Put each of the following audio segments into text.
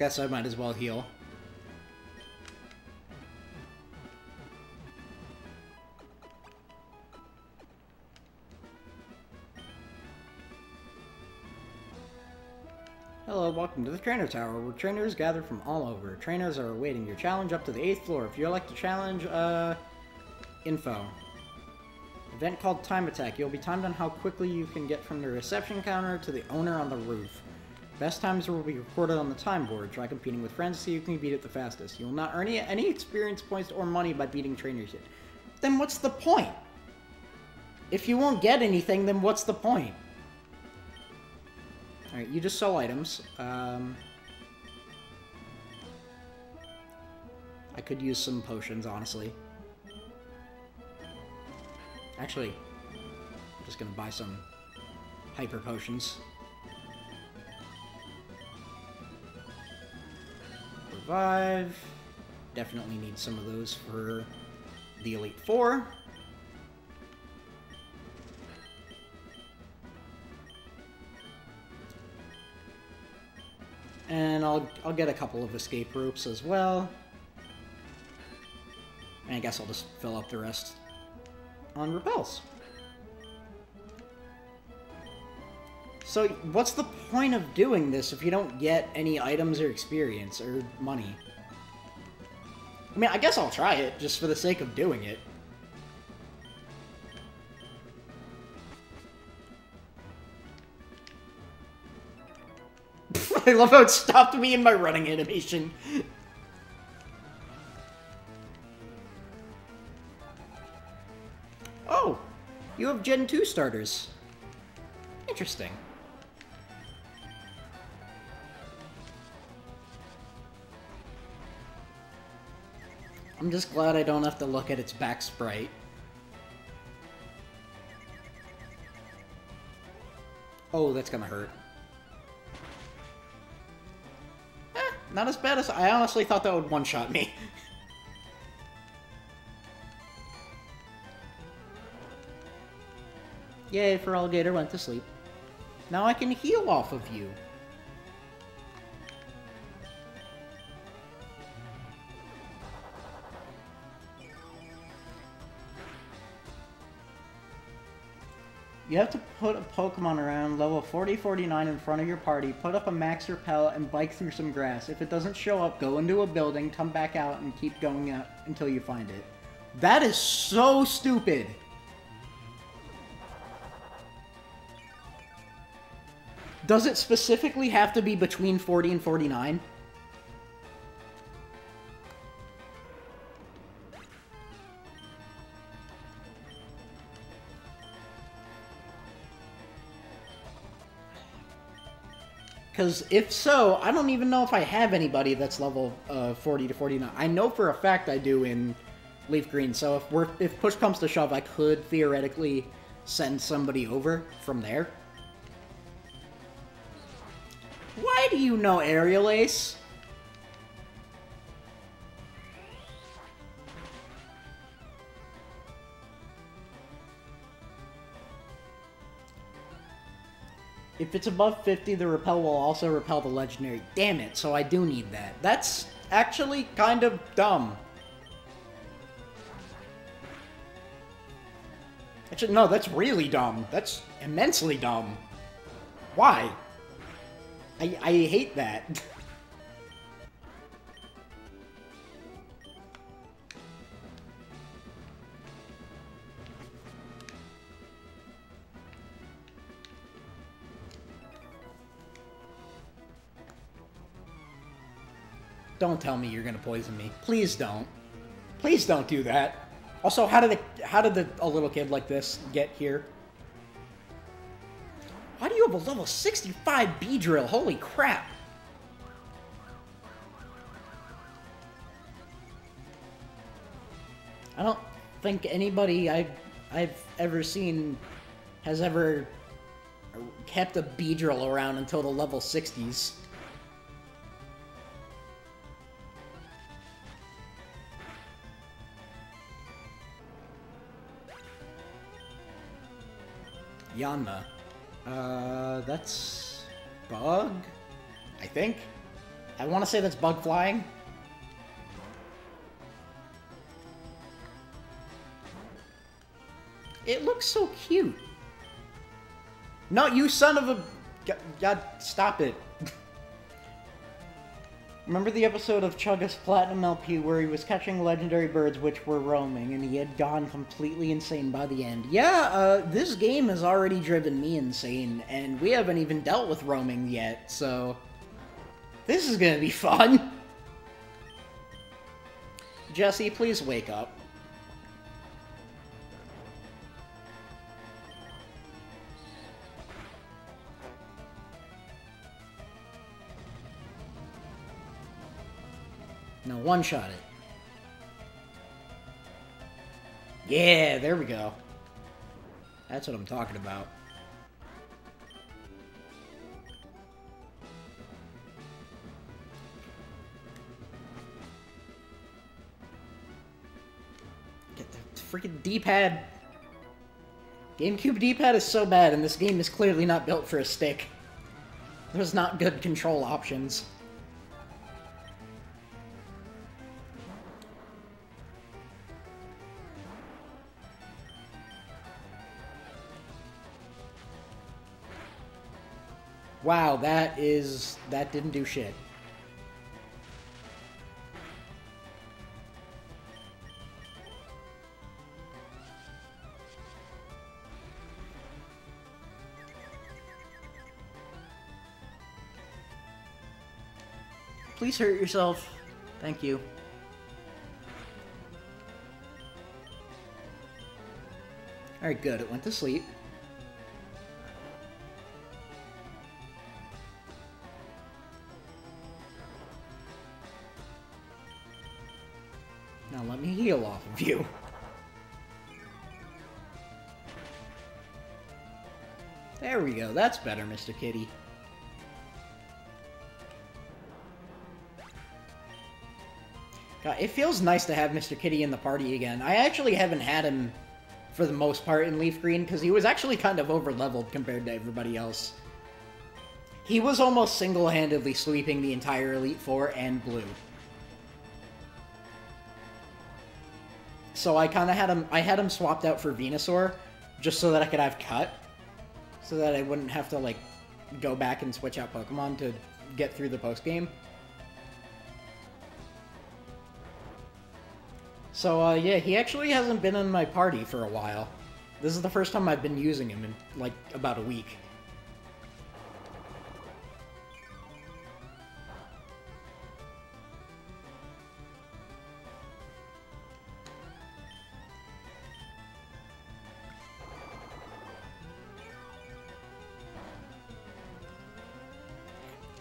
Guess I might as well heal. Hello, welcome to the Trainer Tower, where trainers gather from all over. Trainers are awaiting your challenge up to the 8th floor. If you like to challenge, uh... Info. Event called Time Attack. You'll be timed on how quickly you can get from the reception counter to the owner on the roof. Best times will be recorded on the time board. Try competing with friends to see who can beat it the fastest. You will not earn any, experience points or money by beating trainers yet. Then what's the point? If you won't get anything, then what's the point? Alright, you just sell items. Um, I could use some potions, honestly. Actually, I'm just gonna buy some hyper potions. Revive. Definitely need some of those for the Elite Four. And I'll, I'll get a couple of escape ropes as well. And I guess I'll just fill up the rest on repels. So, what's the point of doing this if you don't get any items or experience or money? I mean, I guess I'll try it, just for the sake of doing it. I love how it stopped me in my running animation. Oh, you have Gen 2 starters. Interesting. I'm just glad I don't have to look at its back sprite. Oh, that's gonna hurt. Eh, not as bad as- I honestly thought that would one-shot me. Yay, for alligator went to sleep. Now I can heal off of you. You have to put a Pokemon around level 40-49 in front of your party, put up a max repel, and bike through some grass. If it doesn't show up, go into a building, come back out, and keep going out until you find it. That is so stupid! Does it specifically have to be between 40 and 49? Because if so, I don't even know if I have anybody that's level uh, 40 to 49. I know for a fact I do in Leaf Green, so if we're if push comes to shove, I could theoretically send somebody over from there. Why do you know Aerial Ace? If it's above 50, the repel will also repel the legendary. Damn it, so I do need that. That's actually kind of dumb. Actually, no, that's really dumb. That's immensely dumb. Why? I, I hate that. Don't tell me you're gonna poison me. Please don't. Please don't do that. Also, how did the, how did the, a little kid like this get here? Why do you have a level 65 Beedrill? Holy crap. I don't think anybody I've, I've ever seen has ever kept a Beedrill around until the level 60s. Yanma. Uh, that's bug, I think. I want to say that's bug flying. It looks so cute. No, you son of a... God, stop it. Remember the episode of Chugga's Platinum LP where he was catching legendary birds which were roaming and he had gone completely insane by the end? Yeah, uh, this game has already driven me insane and we haven't even dealt with roaming yet, so... This is gonna be fun! Jesse, please wake up. One-shot it. Yeah, there we go. That's what I'm talking about. Get the freaking D-pad. GameCube D-pad is so bad, and this game is clearly not built for a stick. There's not good control options. Wow, that is... that didn't do shit. Please hurt yourself. Thank you. Alright, good. It went to sleep. You. There we go. That's better, Mr. Kitty. God, it feels nice to have Mr. Kitty in the party again. I actually haven't had him for the most part in Leaf Green, because he was actually kind of over-leveled compared to everybody else. He was almost single-handedly sweeping the entire Elite Four and Blue. So I kind of had him, I had him swapped out for Venusaur, just so that I could have Cut, so that I wouldn't have to, like, go back and switch out Pokemon to get through the post-game. So, uh, yeah, he actually hasn't been in my party for a while. This is the first time I've been using him in, like, about a week.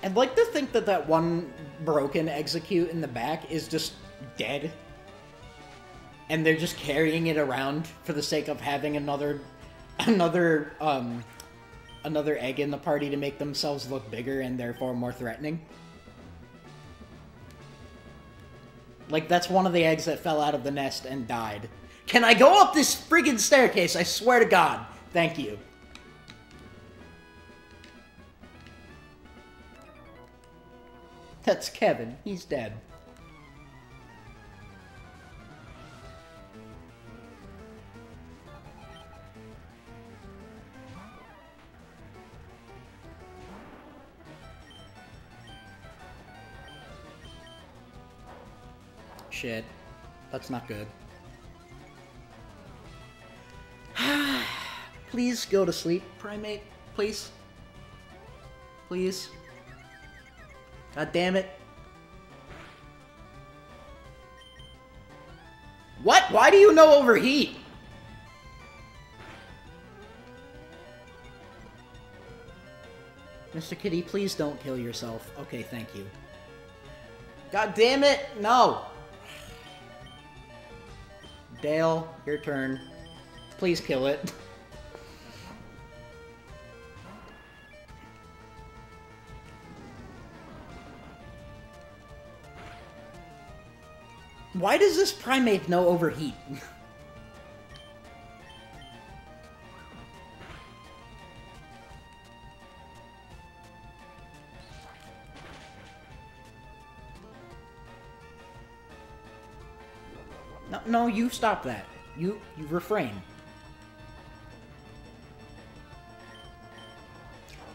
I'd like to think that that one broken Exeggcute in the back is just dead and they're just carrying it around for the sake of having another another um another egg in the party to make themselves look bigger and therefore more threatening. Like that's one of the eggs that fell out of the nest and died. Can I go up this friggin' staircase? I swear to God. Thank you. That's Kevin. He's dead. Shit. That's not good. Please go to sleep, primate. Please. Please. God damn it. What? Why do you know overheat? Mr. Kitty, please don't kill yourself. Okay, thank you. God damn it! No! Dale, your turn. Please kill it. Why does this primate know overheat? no, no, you stop that. You, you refrain.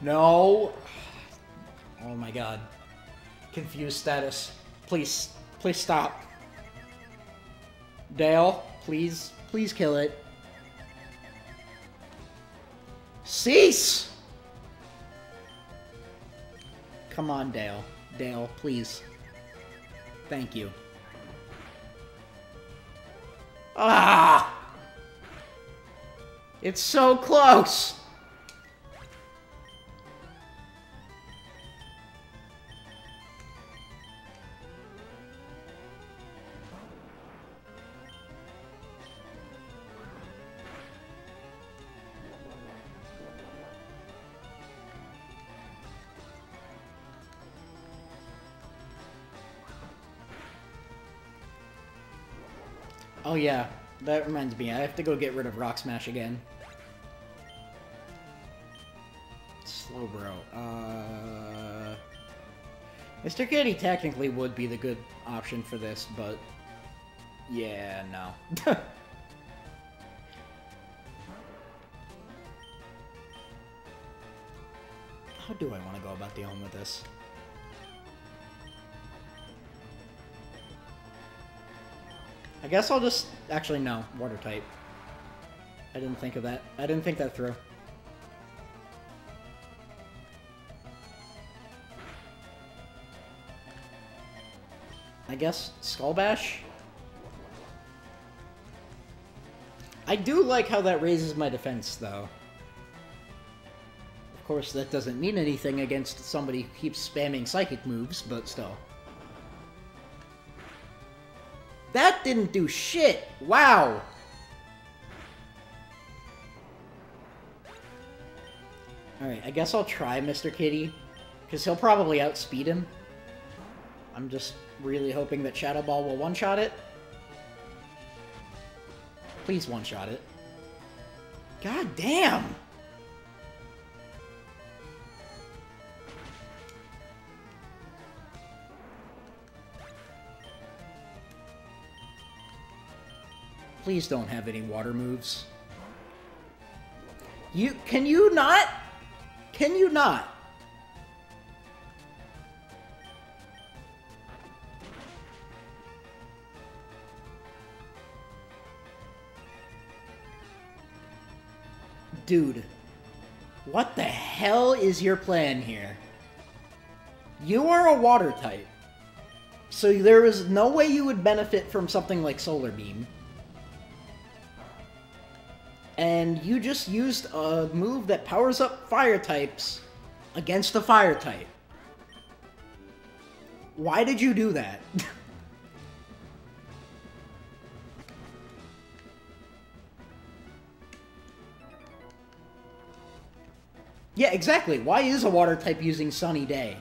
No. Oh my god. Confused status. Please, please stop. Dale, please, please kill it. Cease! Come on, Dale. Dale, please. Thank you. Ah! It's so close! Oh yeah, that reminds me, I have to go get rid of Rock Smash again. Slowbro. Uh... Mr. Kitty technically would be the good option for this, but... Yeah, no. How do I want to go about dealing with this? I guess I'll just... Actually, no. Water type. I didn't think of that. I didn't think that through. I guess Skull Bash? I do like how that raises my defense, though. Of course, that doesn't mean anything against somebody who keeps spamming psychic moves, but still. That didn't do shit! Wow! Alright, I guess I'll try Mr. Kitty, because he'll probably outspeed him. I'm just really hoping that Shadow Ball will one-shot it. Please one-shot it. God damn! Please don't have any water moves. You- can you not? Can you not? Dude, what the hell is your plan here? You are a water type. So there is no way you would benefit from something like Solar Beam. And you just used a move that powers up fire types against a fire type. Why did you do that? yeah, exactly. Why is a water type using Sunny Day?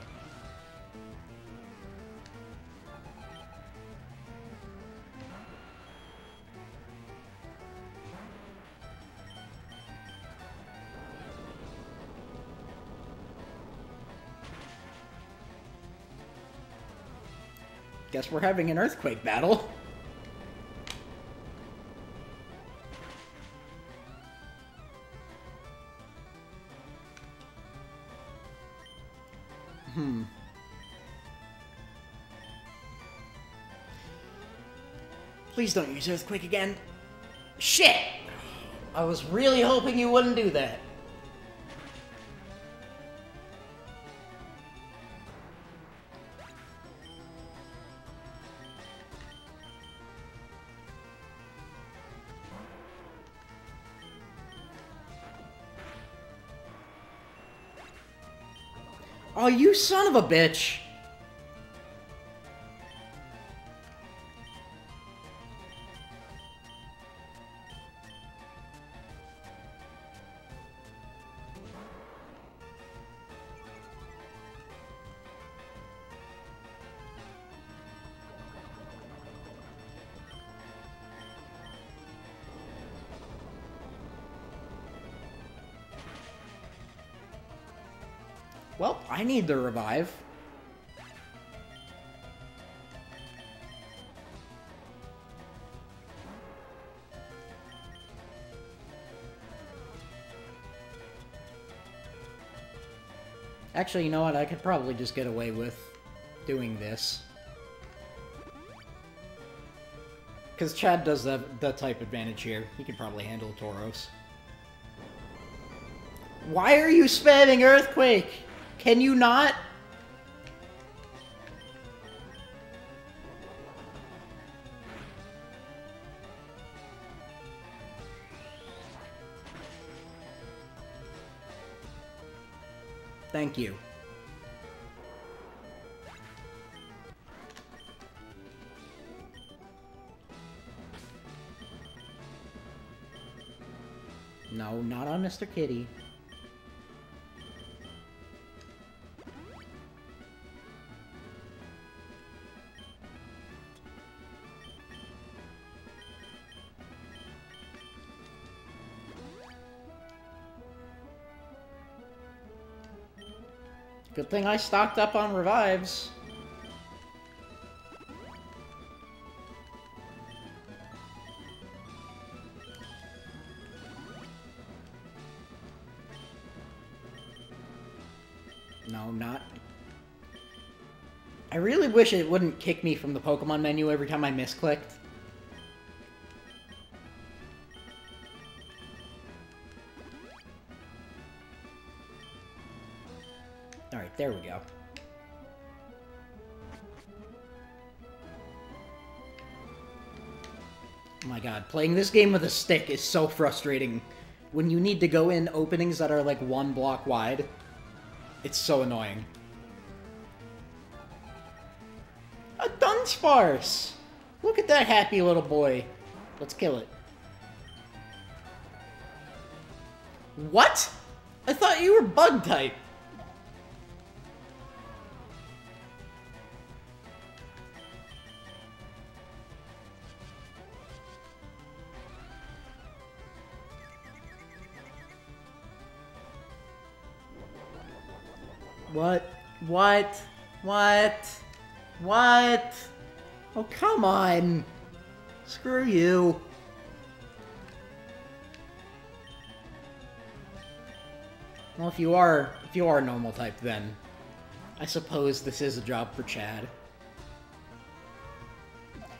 Guess we're having an earthquake battle. Hmm. Please don't use earthquake again. Shit! I was really hoping you wouldn't do that. Oh, you son of a bitch! I need the revive. Actually, you know what? I could probably just get away with doing this. Because Chad does have the type advantage here. He can probably handle Tauros. Why are you spamming Earthquake? Can you not? Thank you. No, not on Mr. Kitty. Good thing I stocked up on revives. No, I'm not. I really wish it wouldn't kick me from the Pokemon menu every time I misclicked. There we go. Oh my god, playing this game with a stick is so frustrating. When you need to go in openings that are like one block wide, it's so annoying. A Dunsparce! Look at that happy little boy. Let's kill it. What? I thought you were bug type. What? What? What? What? Oh, come on. Screw you. Well, if you are, if you are normal type, then I suppose this is a job for Chad.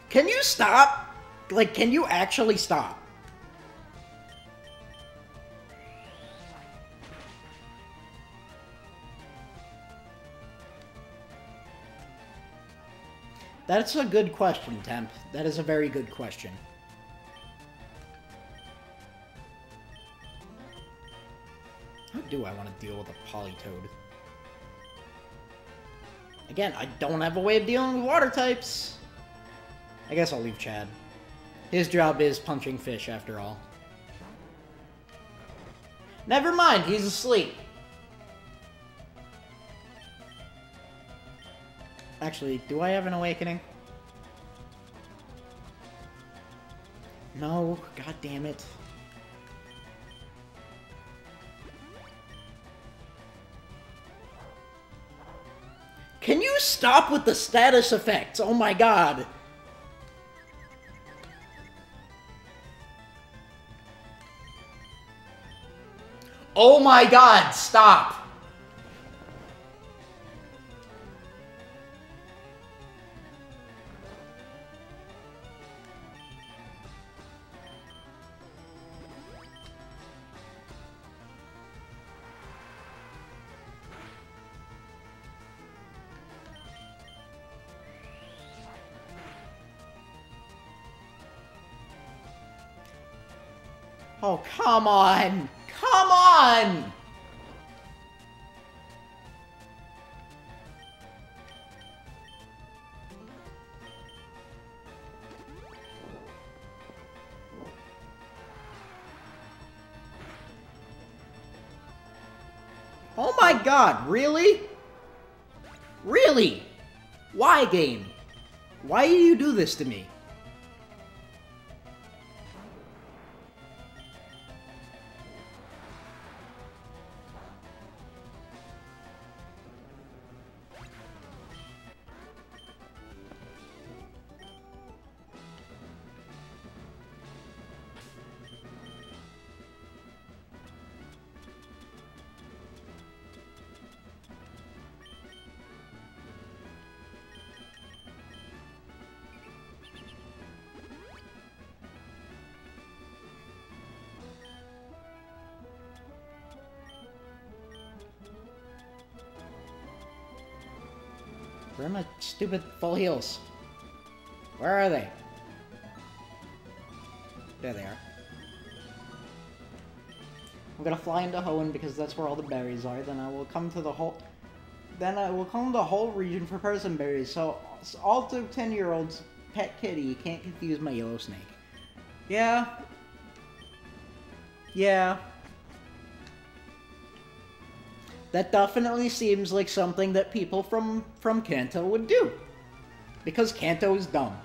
Can you stop? Like, can you actually stop? That's a good question, Temp. That is a very good question. How do I want to deal with a Politoed? Again, I don't have a way of dealing with water types. I guess I'll leave Chad. His job is punching fish, after all. Never mind, he's asleep. Actually, do I have an awakening? No, god damn it. Can you stop with the status effects? Oh my god. Oh my god, stop. Oh, come on! Come on! Oh my god, really? Really? Why, game? Why do you do this to me? Where are my stupid full heals? Where are they? There they are. I'm gonna fly into Hoenn because that's where all the berries are. Then I will come to the whole. Then I will come to the whole region for Persim berries. So, all the ten-year-olds pet kitty. Can't confuse my yellow snake. Yeah. Yeah. That definitely seems like something that people from from Kanto would do. Because Kanto is dumb.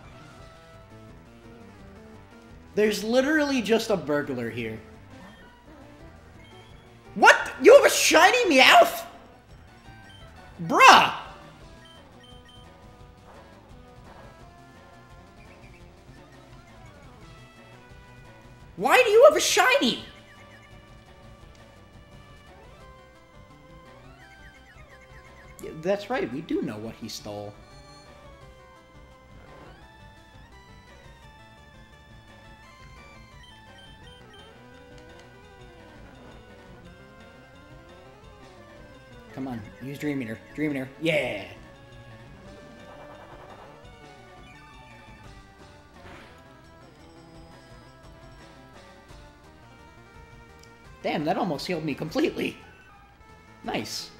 There's literally just a burglar here. What? You have a shiny Meowth? Bruh! Why do you have a shiny? That's right, we do know what he stole. Come on, use Dream Eater. Dream Eater. Yeah! Damn, that almost healed me completely. Nice.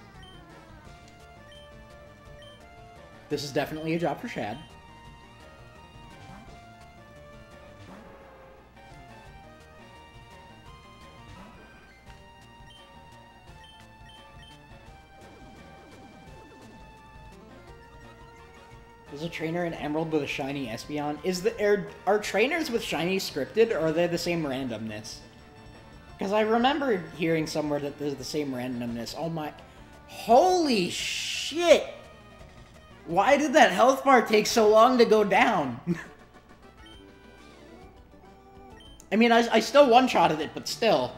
This is definitely a job for Chad. Is a trainer in Emerald with a shiny Espeon? Is the are, are trainers with shiny scripted, or are they the same randomness? Because I remember hearing somewhere that there's the same randomness. Oh my... Holy shit! Why did that health bar take so long to go down? I mean, I, I still one-shotted it, but still.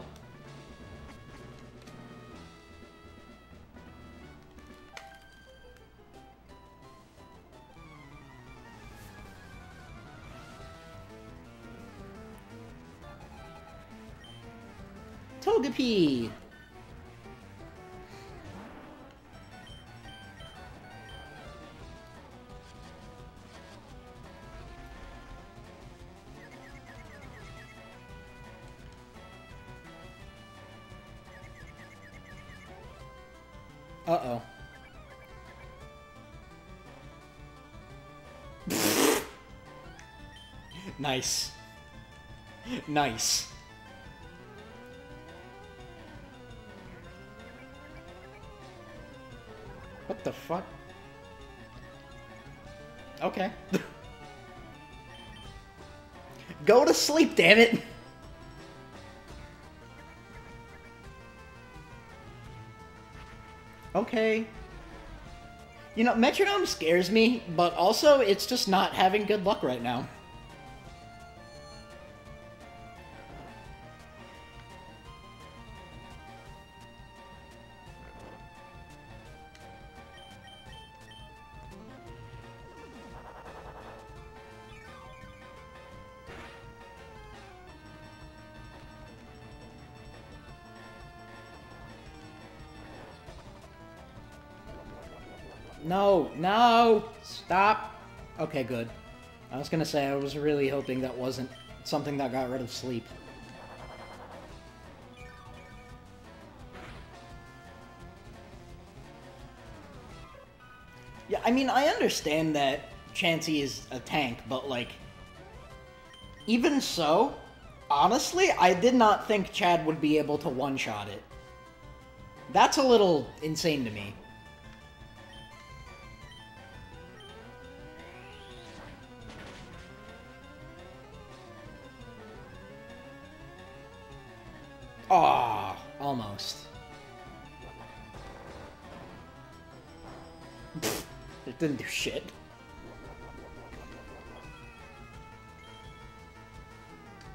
Uh-oh. nice. Nice. What the fuck? Okay. Go to sleep, damn it! Okay. You know, Metronome scares me, but also it's just not having good luck right now. No, no, stop. Okay, good. I was gonna say, I was really hoping that wasn't something that got rid of sleep. Yeah, I mean, I understand that Chansey is a tank, but like, even so, honestly, I did not think Chad would be able to one-shot it. That's a little insane to me. Aw, almost. it didn't do shit.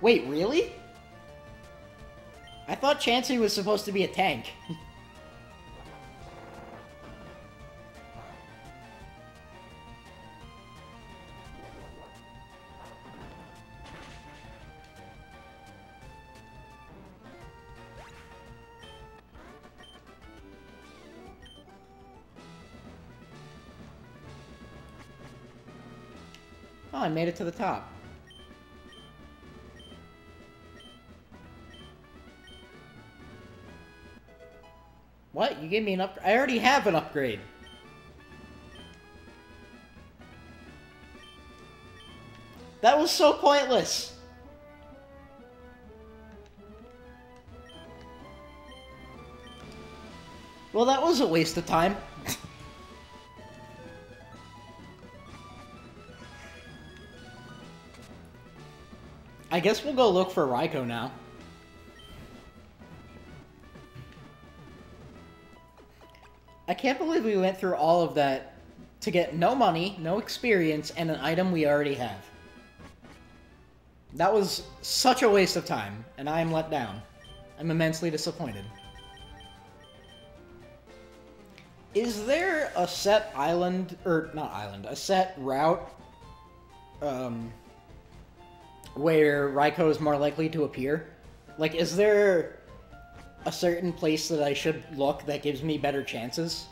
Wait, really? I thought Chansey was supposed to be a tank. made it to the top. What? You gave me an upgrade? I already have an upgrade. That was so pointless. Well, that was a waste of time. I guess we'll go look for Raikou now. I can't believe we went through all of that to get no money, no experience, and an item we already have. That was such a waste of time, and I am let down. I'm immensely disappointed. Is there a set island, or not island, a set route, um, where Raikou is more likely to appear? Like, is there a certain place that I should look that gives me better chances?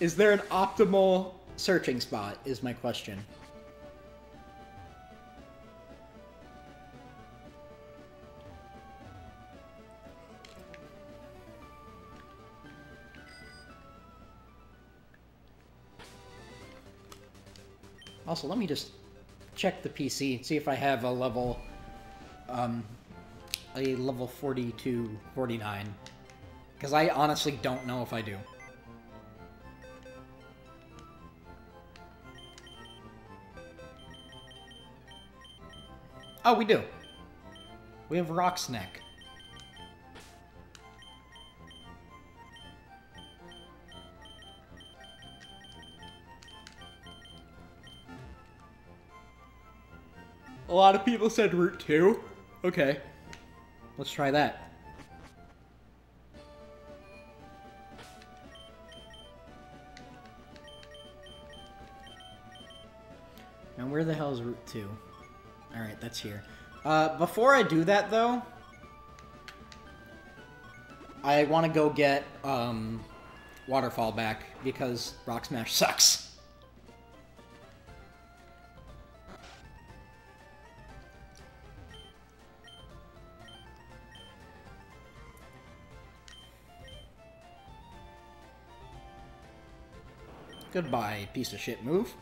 Is there an optimal searching spot, is my question. Also, let me just check the PC and see if I have a level, um, a level 42, 49. Because I honestly don't know if I do. Oh, we do. We have Rock's Neck. A lot of people said Route 2. Okay. Let's try that. Now, where the hell is Route 2? Alright, that's here. Uh, before I do that, though, I want to go get, um, Waterfall back, because Rock Smash sucks. Goodbye, piece of shit move.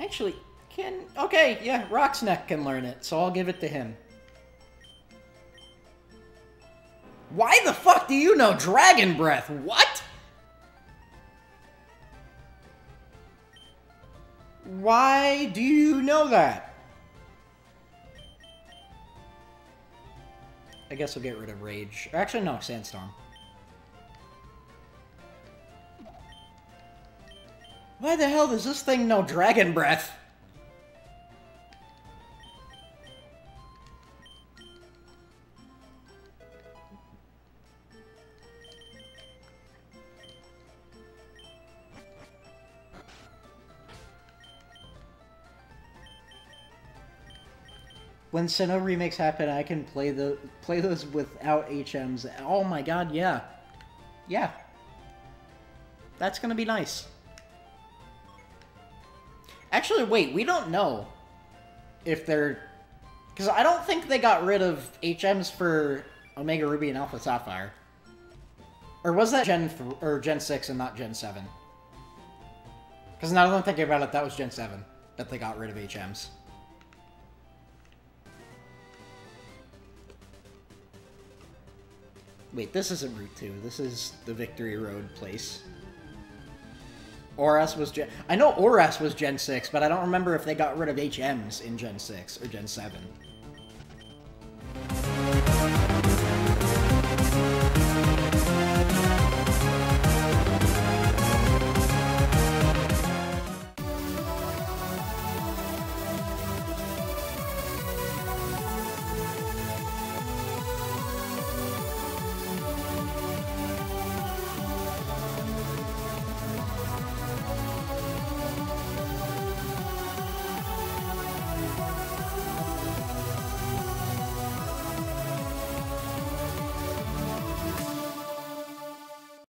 Actually, can... Okay, yeah, Rock's Neck can learn it, so I'll give it to him. Why the fuck do you know Dragon Breath? What? Why do you know that? I guess we'll get rid of Rage. Actually, no, Sandstorm. Why the hell does this thing know Dragon Breath? When Sinnoh remakes happen, I can play the play those without HMs. Oh my god, yeah. Yeah. That's gonna be nice. Actually, wait, we don't know if they're... Because I don't think they got rid of HMs for Omega Ruby and Alpha Sapphire. Or was that Gen or Gen 6 and not Gen 7? Because now that I'm thinking about it, that was Gen 7 that they got rid of HMs. Wait, this isn't Route 2. This is the Victory Road place. ORAS was Gen... I know ORAS was Gen 6, but I don't remember if they got rid of HMs in Gen 6 or Gen 7.